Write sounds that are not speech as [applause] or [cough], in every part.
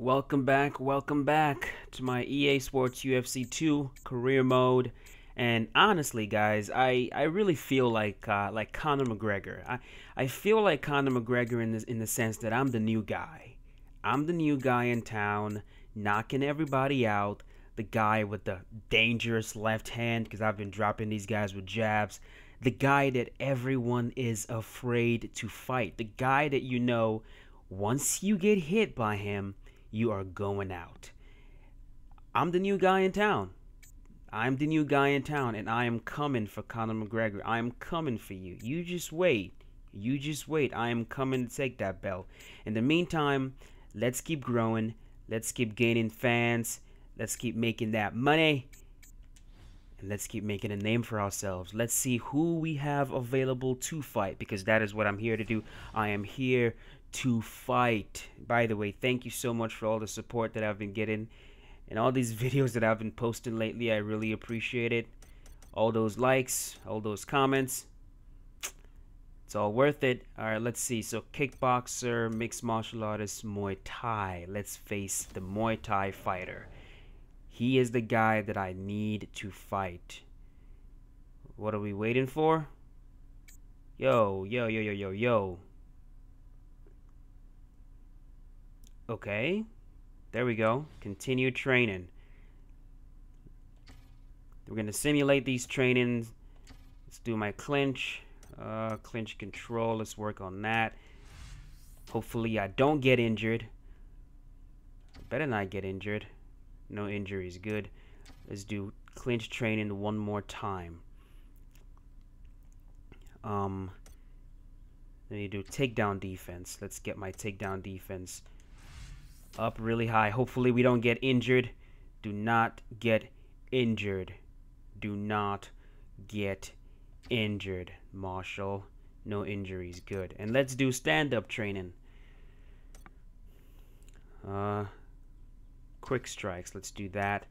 Welcome back, welcome back to my EA Sports UFC 2 career mode. And honestly, guys, I, I really feel like uh, like Conor McGregor. I, I feel like Conor McGregor in this in the sense that I'm the new guy. I'm the new guy in town, knocking everybody out. The guy with the dangerous left hand, because I've been dropping these guys with jabs. The guy that everyone is afraid to fight. The guy that you know, once you get hit by him, you are going out. I'm the new guy in town. I'm the new guy in town, and I am coming for Conor McGregor. I am coming for you. You just wait. You just wait. I am coming to take that belt. In the meantime, let's keep growing. Let's keep gaining fans. Let's keep making that money. And let's keep making a name for ourselves. Let's see who we have available to fight because that is what I'm here to do. I am here to fight. By the way, thank you so much for all the support that I've been getting and all these [laughs] videos that I've been posting lately. I really appreciate it. All those likes, all those comments. It's all worth it. All right, let's see. So, kickboxer, mixed martial artist, Muay Thai. Let's face the Muay Thai fighter. He is the guy that I need to fight. What are we waiting for? Yo, yo, yo, yo, yo, yo. Okay. There we go. Continue training. We're going to simulate these trainings. Let's do my clinch. Uh, clinch control. Let's work on that. Hopefully I don't get injured. Better not get injured. No injuries. Good. Let's do clinch training one more time. Um, then you do takedown defense. Let's get my takedown defense up really high. Hopefully we don't get injured. Do not get injured. Do not get injured, Marshall. No injuries. Good. And let's do stand-up training. Uh, quick strikes. Let's do that.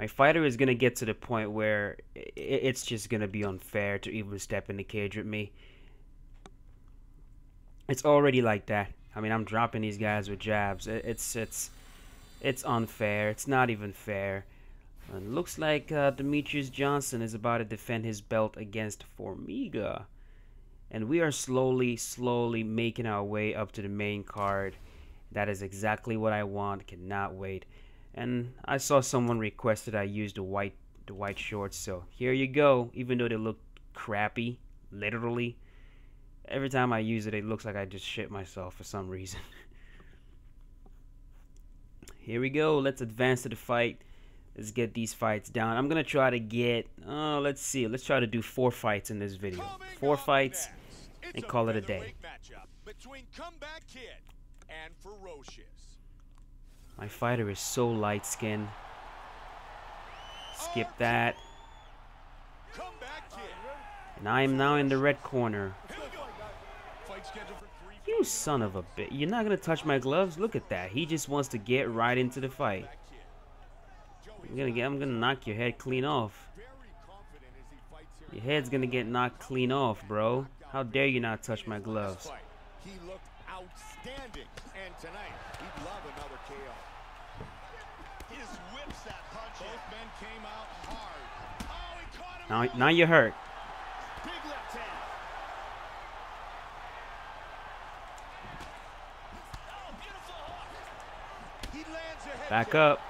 My fighter is going to get to the point where it's just going to be unfair to even step in the cage with me. It's already like that. I mean, I'm dropping these guys with jabs. It's it's it's unfair. It's not even fair. And looks like uh, Demetrious Johnson is about to defend his belt against Formiga. And we are slowly, slowly making our way up to the main card. That is exactly what I want. Cannot wait. And I saw someone requested I use the white the white shorts. So here you go. Even though they look crappy, literally, Every time I use it, it looks like I just shit myself for some reason. [laughs] Here we go. Let's advance to the fight. Let's get these fights down. I'm going to try to get, uh, let's see. Let's try to do four fights in this video. Four fights and call it a day. My fighter is so light-skinned. Skip that. And I am now in the red corner. You son of a bitch. You're not going to touch my gloves? Look at that. He just wants to get right into the fight. I'm going to get I'm going to knock your head clean off. Your head's going to get knocked clean off, bro. How dare you not touch my gloves? Tonight he'd love another KO. His whips that punch. Both men came out hard. Oh, now now you're hurt. Back up.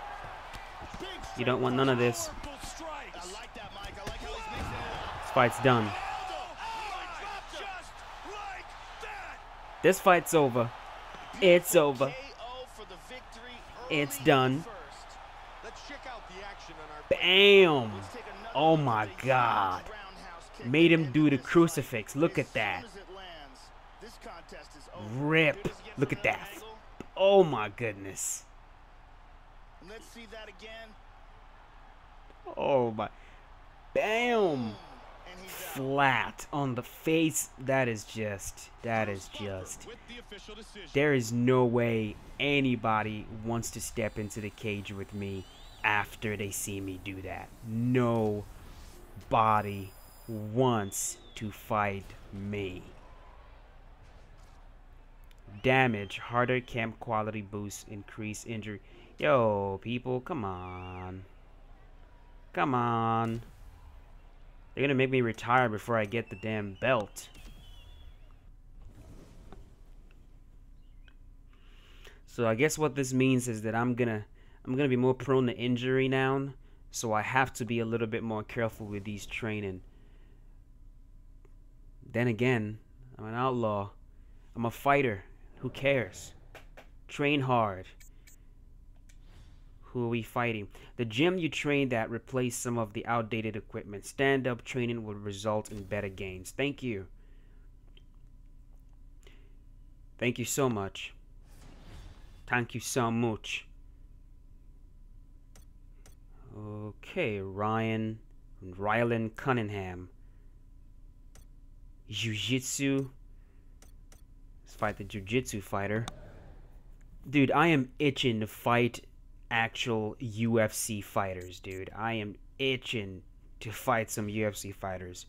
You don't want none of this. This fight's done. This fight's over. It's over. It's done. Bam! Oh my god. Made him do the crucifix. Look at that. Rip. Look at that. Oh my goodness. Let's see that again. Oh my. Bam! Flat on the face. That is just. That is just. There is no way anybody wants to step into the cage with me after they see me do that. No body wants to fight me. damage, harder camp quality boost, increase injury. Yo, people, come on. Come on. They're gonna make me retire before I get the damn belt. So I guess what this means is that I'm gonna I'm gonna be more prone to injury now. So I have to be a little bit more careful with these training. Then again, I'm an outlaw. I'm a fighter. Who cares? Train hard. Who are we fighting? The gym you trained at replaced some of the outdated equipment. Stand-up training would result in better gains. Thank you. Thank you so much. Thank you so much. Okay, Ryan Rylan Cunningham. Jiu-Jitsu. Let's fight the Jiu-Jitsu fighter. Dude, I am itching to fight actual UFC fighters, dude. I am itching to fight some UFC fighters.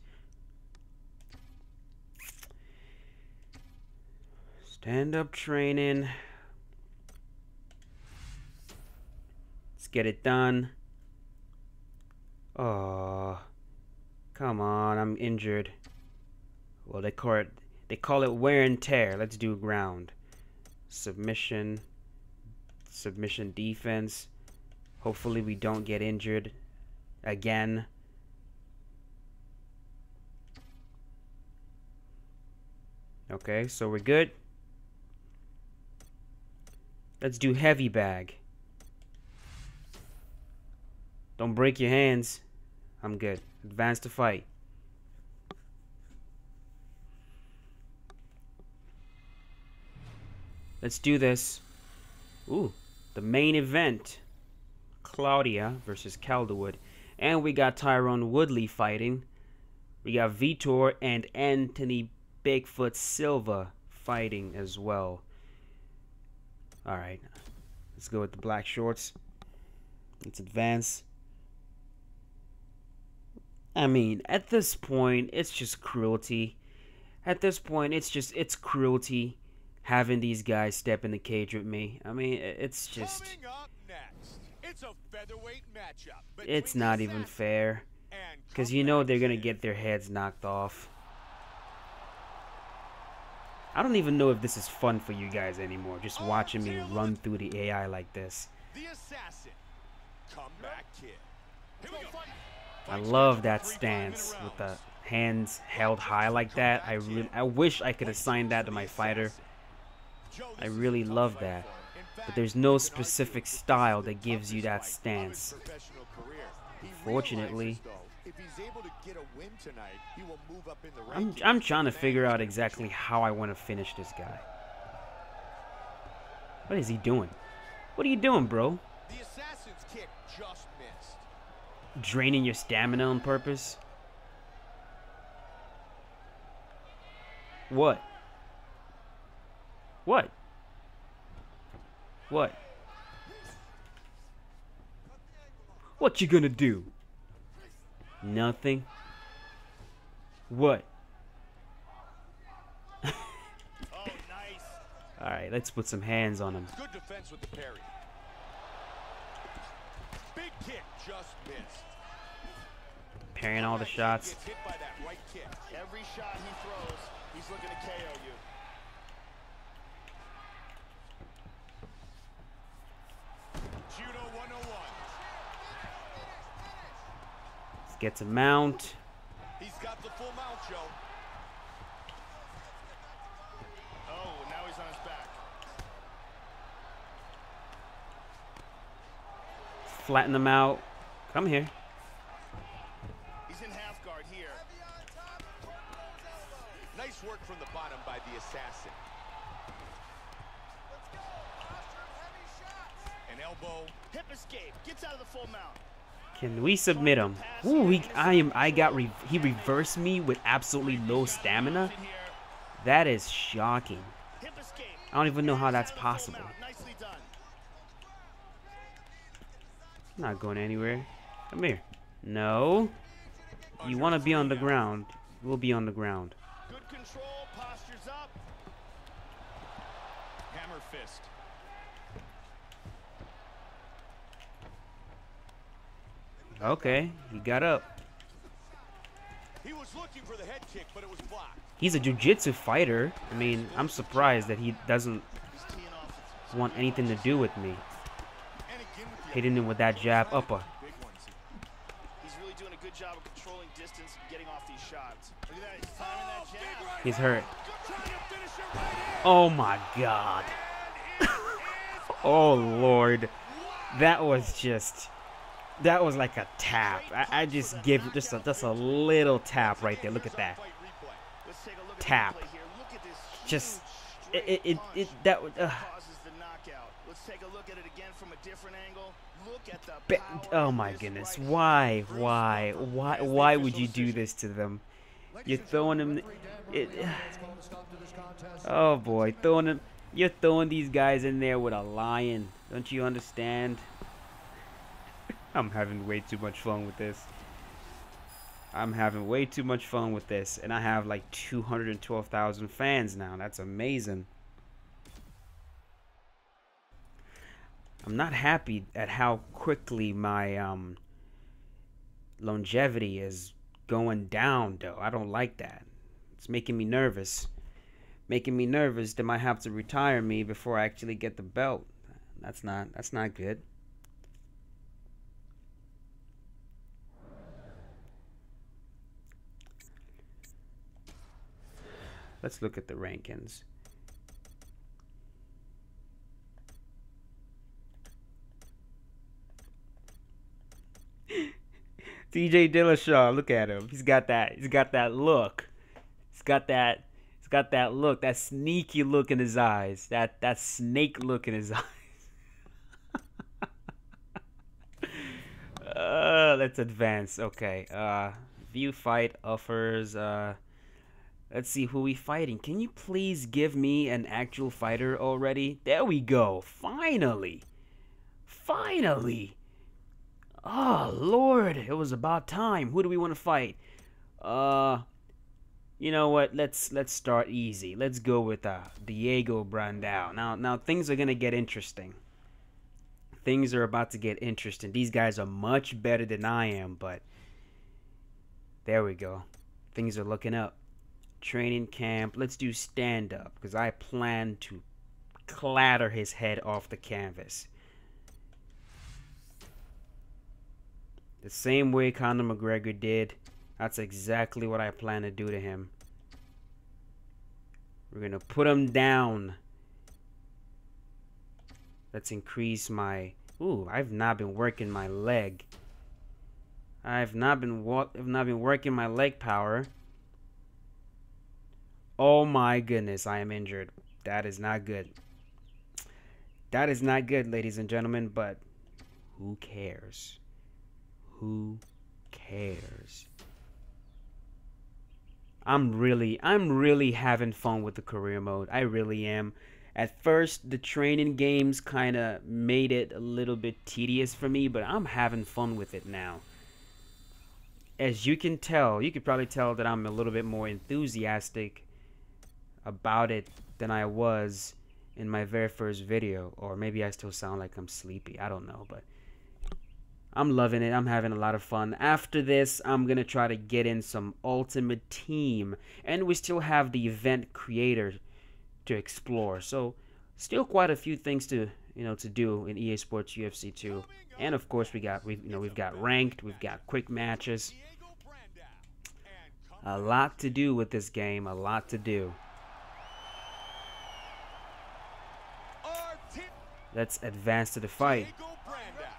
Stand up training. Let's get it done. Oh, come on, I'm injured. Well, they call it they call it wear and tear. Let's do ground. Submission submission defense. Hopefully we don't get injured again. Okay, so we're good. Let's do heavy bag. Don't break your hands. I'm good. Advance to fight. Let's do this. Ooh, the main event. Claudia versus Calderwood. And we got Tyron Woodley fighting. We got Vitor and Anthony Bigfoot Silva fighting as well. Alright. Let's go with the black shorts. Let's advance. I mean, at this point, it's just cruelty. At this point, it's just, it's cruelty having these guys step in the cage with me. I mean, it's just. It's, it's not even fair. Because you know they're going to get their heads knocked off. I don't even know if this is fun for you guys anymore, just watching me run through the AI like this. I love that stance with the hands held high like that. I really, I wish I could assign that to my fighter. I really love that. But there's no specific style that gives you that stance. Unfortunately. I'm, I'm trying to figure out exactly how I want to finish this guy. What is he doing? What are you doing, bro? Draining your stamina on purpose? What? What? What? What you gonna do? Nothing. What? oh, [laughs] nice. All right, let's put some hands on him. Good defense with the parry. Big kick just missed. Parrying all the shots. Right Every shot he throws, he's looking to KO you. Gets a mount. He's got the full mount, Joe. Oh, now he's on his back. Flatten them out. Come here. He's in half guard here. Nice work from the bottom by the assassin. An elbow. Hip escape. Gets out of the full mount. Can we submit him? Ooh, he, I am. I got. Re, he reversed me with absolutely low stamina. That is shocking. I don't even know how that's possible. Not going anywhere. Come here. No. You want to be on the ground. We'll be on the ground. Good control, postures up. hammer fist. Okay, he got up. He was looking for the head kick, but it was blocked. He's a jiu-jitsu fighter. I mean, I'm surprised that he doesn't want anything to do with me. And again with the Hitting him with that jab upper. He's really doing a good job of controlling distance and getting off these shots. Look at that, he's timing that oh, jab. He's hurt. Trying to finish it right hand. Oh my god. [laughs] oh lord. That was just that was like a tap. I, I just give just a just a little tap right there. Look at that. Tap. Just it it it, that would, uh, oh my goodness. Why? Why? Why? Why would you do this to them? You're throwing them. It, oh boy, throwing them. You're throwing these guys in there with a lion. Don't you understand? I'm having way too much fun with this. I'm having way too much fun with this, and I have like 212,000 fans now. That's amazing. I'm not happy at how quickly my um, longevity is going down, though. I don't like that. It's making me nervous. Making me nervous. They might have to retire me before I actually get the belt. That's not. That's not good. Let's look at the rankings. [laughs] TJ Dillashaw, look at him. He's got that. He's got that look. He's got that. He's got that look. That sneaky look in his eyes. That that snake look in his [laughs] eyes. uh, let's advance. Okay. Uh, view fight offers. Uh, let's see who we fighting. Can you please give me an actual fighter already? There we go. Finally. Finally. Oh Lord, it was about time. Who do we want to fight? Uh, you know what? Let's let's start easy. Let's go with uh, Diego Brandao. Now now things are gonna get interesting. Things are about to get interesting. These guys are much better than I am, but there we go. Things are looking up. Training camp. Let's do stand up because I plan to clatter his head off the canvas. The same way Conor McGregor did. That's exactly what I plan to do to him. We're going to put him down. Let's increase my... Ooh, I've not been working my leg. I've not been I've not been working my leg power. Oh my goodness, I am injured. That is not good. That is not good, ladies and gentlemen, but who cares? Who cares? I'm really I'm really having fun with the career mode. I really am. At first the training games kind of made it a little bit tedious for me, but I'm having fun with it now. As you can tell, you could probably tell that I'm a little bit more enthusiastic about it than I was in my very first video or maybe I still sound like I'm sleepy. I don't know, but I'm loving it. I'm having a lot of fun. After this, I'm going to try to get in some Ultimate Team. And we still have the event creator to explore. So, still quite a few things to, you know, to do in EA Sports UFC 2. And of course, we got we you know, we've got ranked, we've got quick matches. A lot to do with this game, a lot to do. Let's advance to the fight.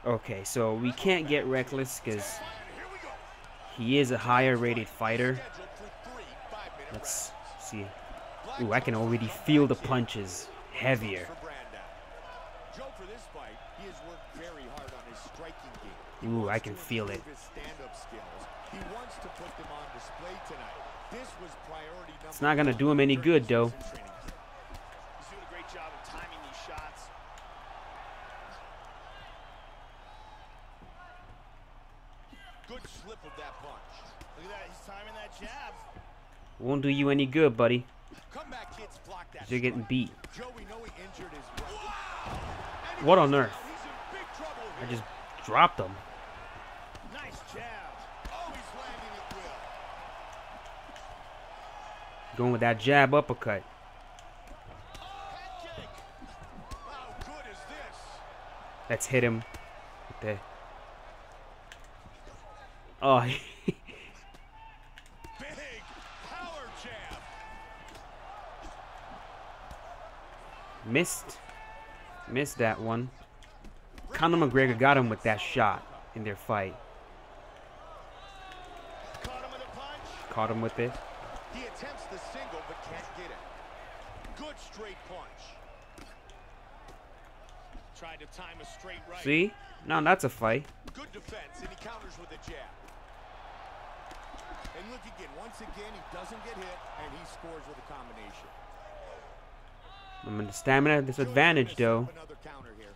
Okay, so we can't get reckless go. he is a higher rated fighter. Let's see. Ooh, I can already feel the punches heavier. Ooh, I can feel it. It's not gonna do him any good, though. recent training camp. He's doing a great job of timing these shots. Good slip of that punch. Look at that, he's timing that jab. Won't do you any good, buddy. You're getting beat. What on earth? I just dropped him. Nice. Going with that jab uppercut. Let's hit him. the- Oh, [laughs] Big power jab. Missed. Missed that one. Conor McGregor got him with that shot in their fight. Caught him with a punch. Caught him with it. He attempts the single but can't get it. Good straight punch. Tried to time a straight right. See? Now that's a fight. Good defense, and he counters with a jab. And look again, once again, he doesn't get hit, and he scores with a combination. I'm in the stamina disadvantage though. Another counter here.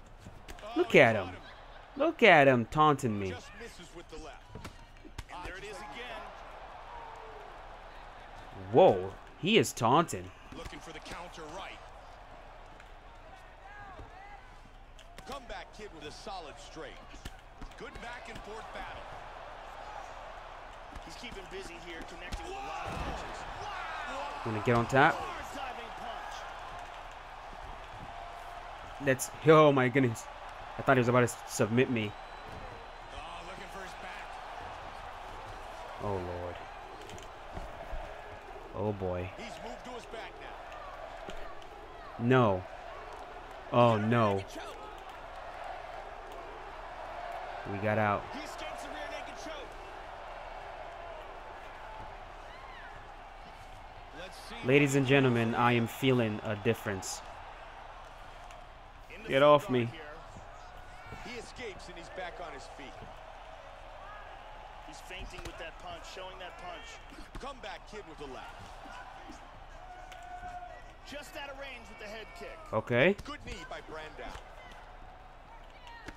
Look at him. Look at him taunting me. Just misses with the left. And there it is again. Whoa, he is taunting. Looking for the counter right. Comeback kid with a solid straight. Good back and forth battle. He's keeping busy here, connecting with a lot of punches. Wanna get on top? Hard diving punch. That's oh my goodness. I thought he was about to submit me. Oh, looking for his back. Oh lord. Oh boy. He's moved to his back now. No. Oh no. We got out. He escapes the rear naked choke. Let's see. Ladies and gentlemen, I am feeling a difference. Into Get off me. He escapes and he's back on his feet. He's feinting with that punch, showing that punch. Comeback kid with the left. Just out of range with the head kick. Okay. Good knee by Brandao.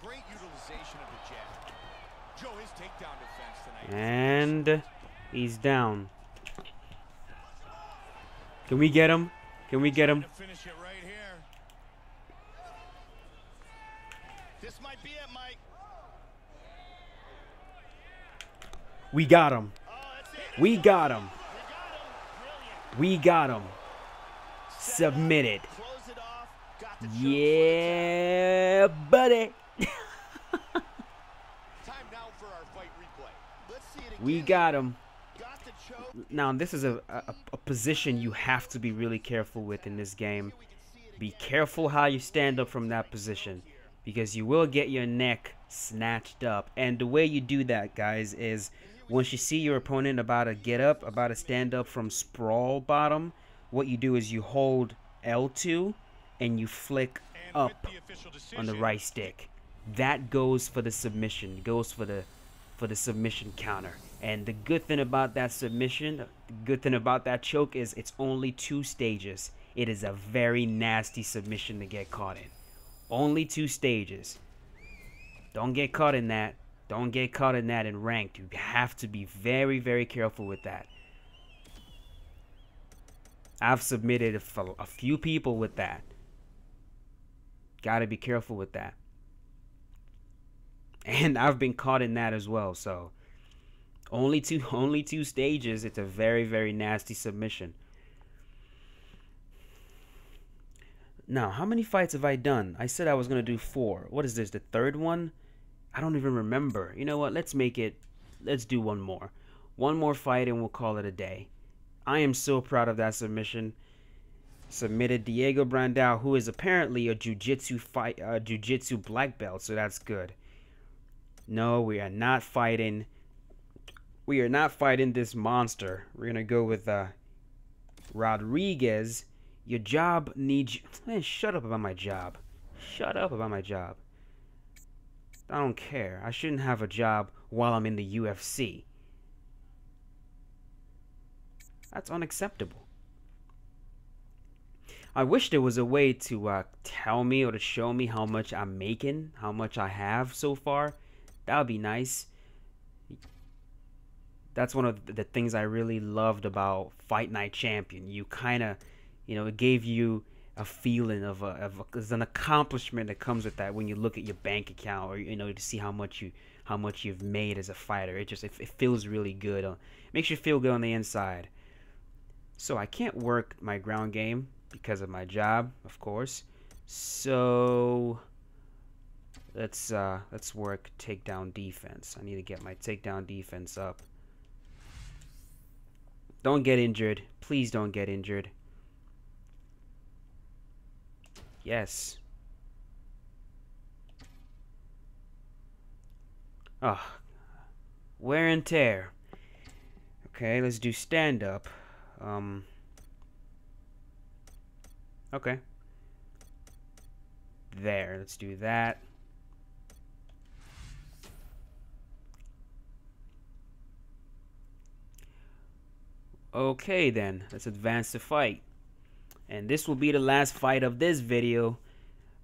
Great utilization of the jab. Joe, his takedown defense tonight. And he's down. Can we get him? Can we get him? Finish it right here. This might be it, Mike. We got him. Oh. We got him. We got him. Brilliant. We got him. Set it Submitted. Close it off. Got the choke Yeah, buddy. [laughs] Time now for our fight replay. Let's see it again. We got him. Got the choke. Now, this is a, a, a position you have to be really careful with in this game. Be careful how you stand up from that position because you will get your neck snatched up. And the way you do that, guys, is once you see your opponent about to get up, about to stand up from sprawl bottom, what you do is you hold L2 and you flick up with the official decision, on the right stick. That goes for the submission. Goes for the for the submission counter. And the good thing about that submission, the good thing about that choke is it's only two stages. It is a very nasty submission to get caught in. Only two stages. Don't get caught in that. Don't get caught in that in ranked. You have to be very, very careful with that. I've submitted a few people with that. Got to be careful with that. And [laughs] I've been caught in that as well. So only two [laughs] only two stages. It's a very very nasty submission. Now, how many fights have I done? I said I was going to do 4. What is this? The third one? I don't even remember. You know what? Let's make it let's do one more. One more fight and we'll call it a day. I am so proud of that submission submitted Diego Brandao, who is apparently a jiu-jitsu fight, jiu-jitsu black belt, so that's good. No, we are not fighting. We are not fighting this monster. We're gonna go with uh, Rodriguez. Your job needs. You. Man, shut up about my job. Shut up about my job. I don't care. I shouldn't have a job while I'm in the UFC. That's unacceptable. I wish there was a way to uh, tell me or to show me how much I'm making, how much I have so far. That would be nice. that's one of the things I really loved about Fight Night Champion. You kind of, you know, it gave you a feeling of a, of a, an accomplishment that comes with that when you look at your bank account or you know to see how much you how much you've made as a fighter. It just it, it feels really good. It makes you feel good on the inside. So I can't work my ground game because of my job, of course. So let's uh, let's work takedown defense. I need to get my takedown defense up. Don't get injured. Please don't get injured. Yes. Ah. Oh. Wear and tear. Okay, let's do stand up. Um. Okay. There, let's do that. Okay then, let's advance the fight. And this will be the last fight of this video.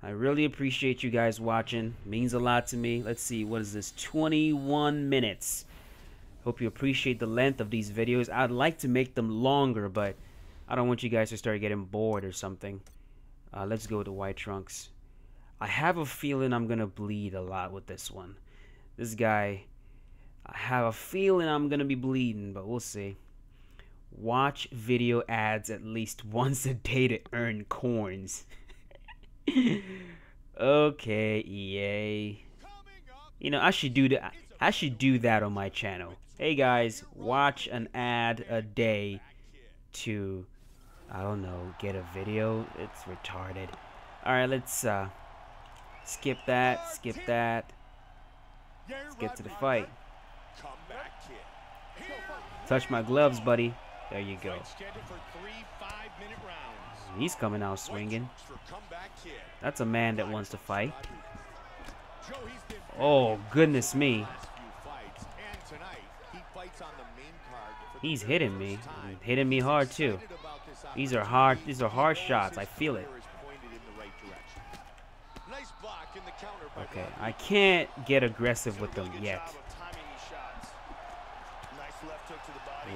I really appreciate you guys watching. It means a lot to me. Let's see, what is this? 21 minutes. Hope you appreciate the length of these videos. I'd like to make them longer, but I don't want you guys to start getting bored or something. Uh, let's go to White Trunks. I have a feeling I'm going to bleed a lot with this one. This guy, I have a feeling I'm going to be bleeding, but we'll see. Watch video ads at least [laughs] once a day to earn coins. [laughs] okay, EA. You know, I should do that. I should do that on my channel. Hey guys, watch an ad a day to I don't know, get a video. It's retarded. Alright, let's uh skip that, skip that. Let's get to the fight. Touch my gloves, buddy. There you go. He's coming out swinging. That's a man that wants to fight. Oh, goodness me. He's hitting me. Hitting me hard, too. These are hard. These are hard shots. I feel it. Okay, I can't get aggressive with them yet.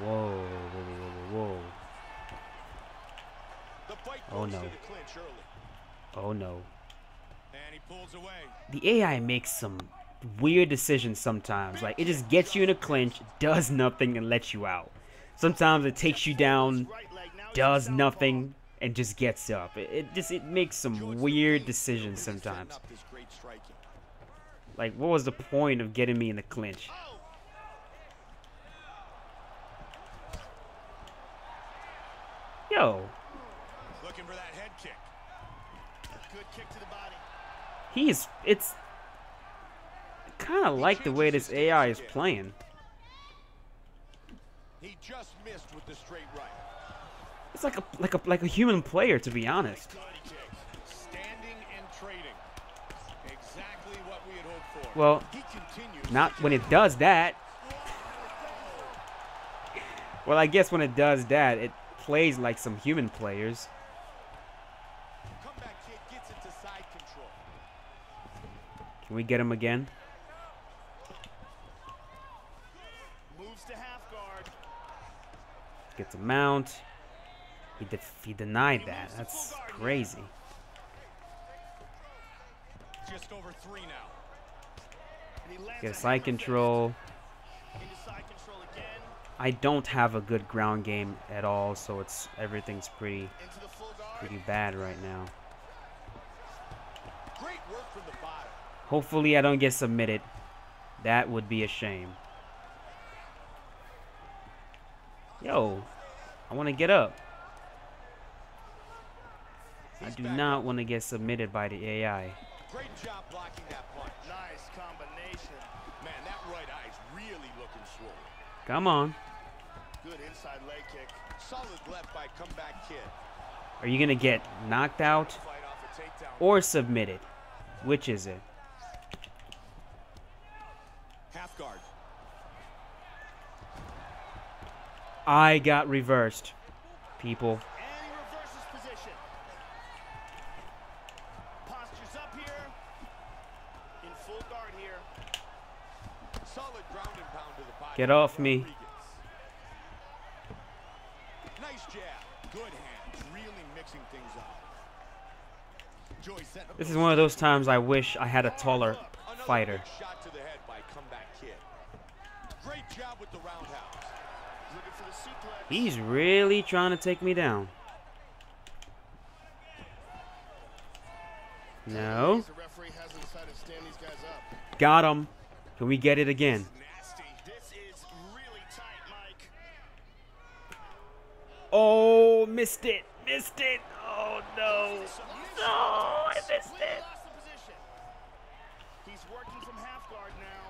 Whoa, whoa, whoa. Oh, oh no. Oh no. The AI makes some weird decisions sometimes. Like, it just gets you in a clinch, does nothing, and lets you out. Sometimes it takes you down, does nothing, and just gets up. It, it just, it makes some weird decisions sometimes. Like, what was the point of getting me in the clinch? Yo. Looking for that head kick. Good kick to the body. He's it's kind of like the way this AI is playing. He just missed with the straight right. It's like a like a like a human player to be honest. Well, not when it does that. Well, I guess when it does that, it plays like some human players. Can we get him again? Moves to half guard. Gets a mount. He, de he denied that. That's crazy. Just over three now. Get side control. I don't have a good ground game at all, so it's everything's pretty pretty bad right now. Hopefully I don't get submitted. That would be a shame. Yo, I want to get up. I do not want to get submitted by the AI. Great job blocking that punch. Nice combination. Man, that right eye is really looking swollen. Come on. Good inside leg kick. Solid left by comeback kid. Are you going to get knocked out or submitted? Which is it? Half guard. I got reversed, people. Get off me. Nice jab. Good hands. Really mixing things up. Joey setting up This is one of those times I wish I had a taller fighter. He's really trying to take me down. No. Got him. Can we get it again? Oh, missed it. Missed it. Oh, no. No, I missed Completely it. lost the position. He's working from half guard now.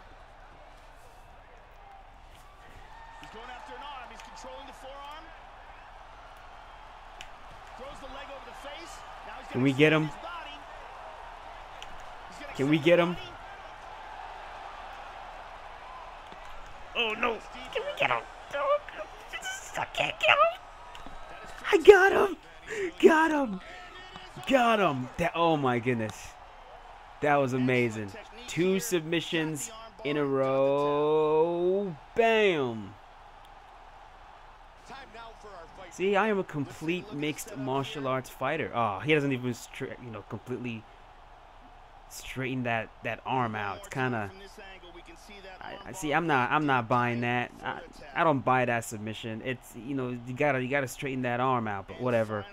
He's going after an arm. He's controlling the forearm. Throws the leg over the face. Now he's Can we get him? his body. He's gonna Can we get him? Oh, no. Can we get him? Oh, I can't get him. I got him. Got him. Got him. That, oh, my goodness. That was amazing. Two submissions in a row. Bam. See, I am a complete mixed martial arts fighter. Oh, he doesn't even, you know, completely straighten that that arm out. It's kind of. I, I see. I'm not. I'm not buying that. I. I don't buy that submission. It's you know you gotta you gotta straighten that arm out. But whatever.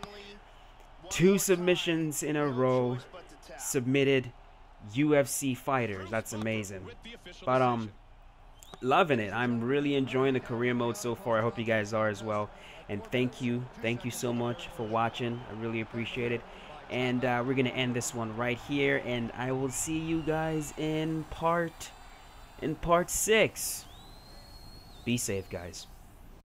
Two submissions in a row. choice but to tap. Submitted UFC fighters. That's amazing. But um, loving it. I'm really enjoying the career mode so far. I hope you guys are as well. And thank you, thank you so much for watching. I really appreciate it. And uh, we're gonna end this one right here. And I will see you guys in part in part six. Be safe, guys.